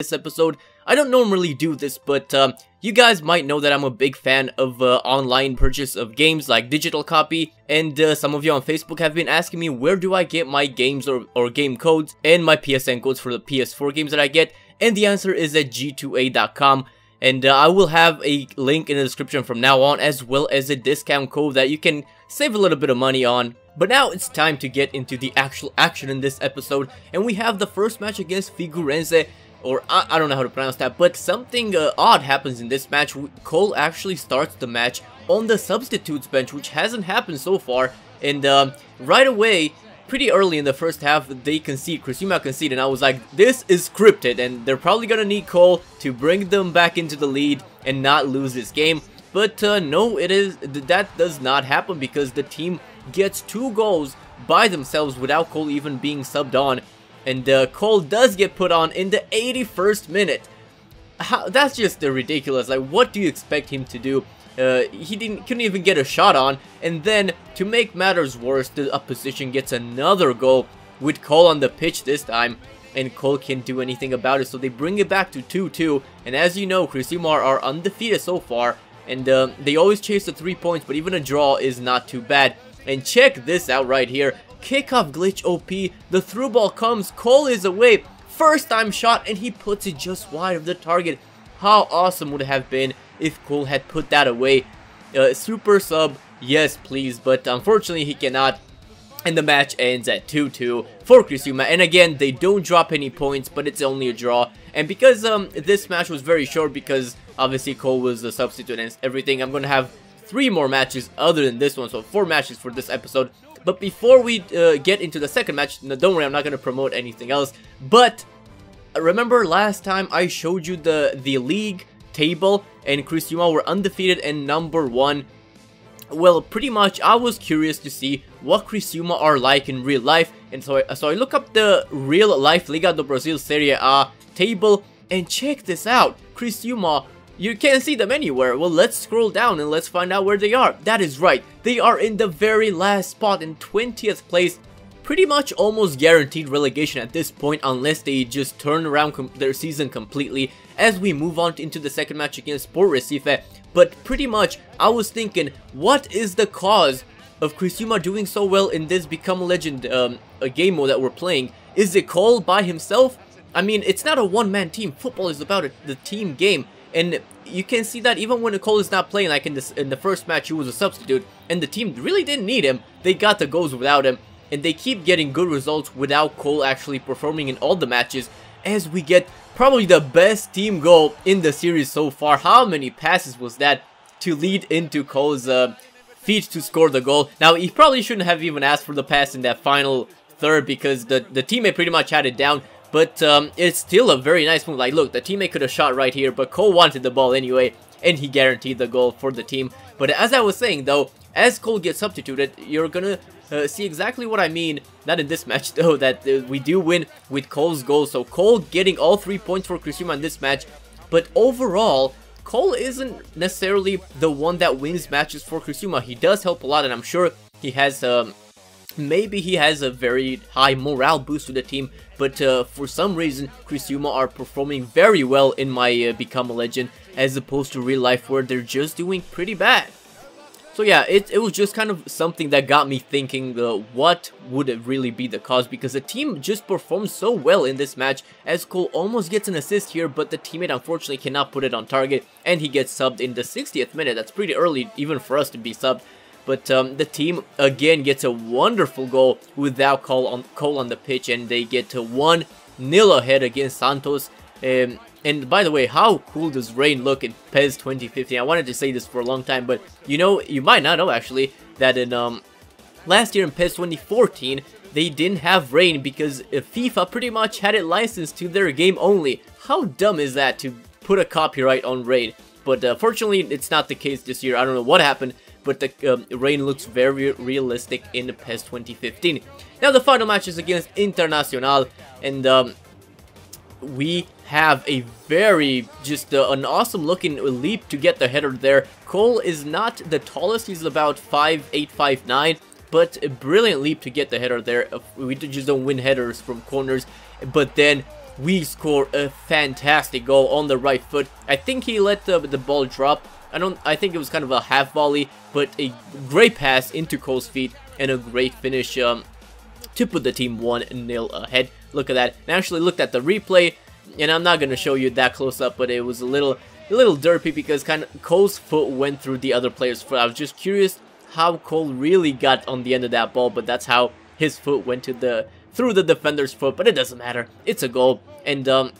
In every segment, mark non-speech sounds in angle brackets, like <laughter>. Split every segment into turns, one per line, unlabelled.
this episode. I don't normally do this, but um, you guys might know that I'm a big fan of uh, online purchase of games like digital copy, and uh, some of you on Facebook have been asking me where do I get my games or, or game codes and my PSN codes for the PS4 games that I get, and the answer is at g2a.com. And uh, I will have a link in the description from now on, as well as a discount code that you can save a little bit of money on. But now it's time to get into the actual action in this episode, and we have the first match against Figueirense, or I, I, don't know how to pronounce that, but something uh, odd happens in this match. Cole actually starts the match on the substitutes bench, which hasn't happened so far, and um, right away, pretty early in the first half, they concede, Criciúma concede, and I was like, this is scripted, and they're probably gonna need Cole to bring them back into the lead and not lose this game. But uh, no, it is that does not happen because the team gets two goals by themselves without Cole even being subbed on, and uh, Cole does get put on in the 81st minute. How, that's just ridiculous. Like, what do you expect him to do? Uh, he didn't couldn't even get a shot on, and then to make matters worse, the opposition gets another goal with Cole on the pitch this time, and Cole can't do anything about it. So they bring it back to 2-2, and as you know, Criciúma are undefeated so far, and uh, they always chase the three points, but even a draw is not too bad. And check this out right here kickoff glitch OP, the through ball comes, Cole is away, first time shot, and he puts it just wide of the target. How awesome would it have been if Cole had put that away? Uh, super sub, yes please, but unfortunately he cannot. And the match ends at 2-2 for Criciúma. And again, they don't drop any points, but it's only a draw. And because um, this match was very short, because obviously Cole was the substitute and everything, I'm going to have three more matches other than this one. So four matches for this episode. But before we uh, get into the second match, no, don't worry, I'm not going to promote anything else. But uh, remember last time I showed you the, the league table and Criciúma were undefeated and number one. Well, pretty much I was curious to see what Criciúma are like in real life. And so I, so I look up the real life Liga do Brasil Serie A table and check this out. Criciúma you can't see them anywhere. Well, let's scroll down and let's find out where they are. That is right. They are in the very last spot in 20th place. Pretty much almost guaranteed relegation at this point unless they just turn around their season completely as we move on into the second match against Sport Recife. But pretty much, I was thinking, what is the cause of Criciúma doing so well in this Become a Legend um, a game mode that we're playing? Is it Cole by himself? I mean, it's not a one-man team. Football is about a, the team game. And you can see that even when Nicole is not playing, like in this in the first match, he was a substitute, and the team really didn't need him. They got the goals without him, and they keep getting good results without Cole actually performing in all the matches. As we get probably the best team goal in the series so far. How many passes was that to lead into Cole's uh, feet to score the goal? Now, he probably shouldn't have even asked for the pass in that final third because the, the teammate pretty much had it down. But um, it's still a very nice move. Like, look, the teammate could have shot right here, but Cole wanted the ball anyway, and he guaranteed the goal for the team. But as I was saying, though, as Cole gets substituted, you're gonna uh, see exactly what I mean. Not in this <laughs> match, though, that uh, we do win with Cole's goal. So Cole getting all three points for Criciúma in this match. But overall, Cole isn't necessarily the one that wins matches for Criciúma. He does help a lot, and I'm sure he has um, Maybe he has a very high morale boost to the team, but uh, for some reason, Criciúma are performing very well in my uh, Become a Legend, as opposed to real life where they're just doing pretty bad. So yeah, it, it was just kind of something that got me thinking uh, what would it really be the cause because the team just performed so well in this match as Cole almost gets an assist here but the teammate unfortunately cannot put it on target and he gets subbed in the 60th minute. That's pretty early even for us to be subbed. But um, the team again gets a wonderful goal without Cole on, Cole on the pitch and they get to 1 nil ahead against Santos. Um, and by the way, how cool does rain look in PES 2015? I wanted to say this for a long time, but you know, you might not know actually that in um, last year in PES 2014, they didn't have rain because uh, FIFA pretty much had it licensed to their game only. How dumb is that to put a copyright on rain? But uh, fortunately, it's not the case this year. I don't know what happened, but the um, rain looks very realistic in the PES 2015. Now the final match is against Internacional, and um, we have a very, just uh, an awesome looking leap to get the header there. Cole is not the tallest, he's about 5'8", 5'9", but a brilliant leap to get the header there. We just don't win headers from corners, but then we score a fantastic goal on the right foot. I think he let the, the ball drop. I don't. I think it was kind of a half volley, but a great pass into Cole's feet and a great finish um, to put the team 1-0 ahead. Look at that. And I actually looked at the replay, and I'm not going to show you that close up, but it was a little a little derpy because kind of Cole's foot went through the other player's foot. I was just curious how Cole really got on the end of that ball, but that's how his foot went to the through the defender's foot, but it doesn't matter. It's a goal. And um,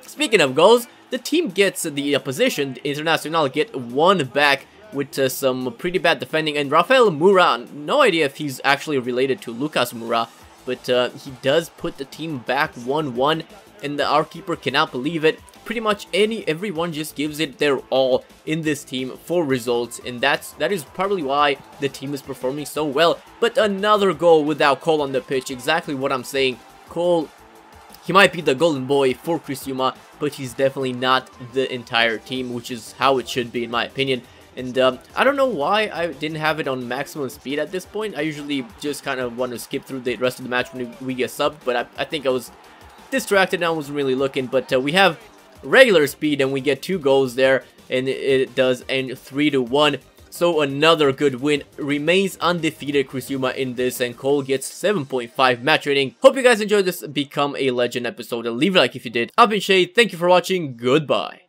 speaking of goals, the team gets the opposition, Internacional, get one back with uh, some pretty bad defending. And Rafael Moura, no idea if he's actually related to Lucas Moura, but uh, he does put the team back 1-1, and the, our keeper cannot believe it pretty much any everyone just gives it their all in this team for results and that's that is probably why the team is performing so well but another goal without Cole on the pitch exactly what I'm saying Cole he might be the golden boy for Criciúma but he's definitely not the entire team which is how it should be in my opinion and um, I don't know why I didn't have it on maximum speed at this point. I usually just kind of want to skip through the rest of the match when we get subbed, but I, I think I was distracted and I wasn't really looking. But uh, we have regular speed and we get two goals there and it does end 3 to 1. So another good win remains undefeated Criciúma in this and Cole gets 7.5 match rating. Hope you guys enjoyed this Become a Legend episode and leave a like if you did. I've been Shay, thank you for watching, goodbye.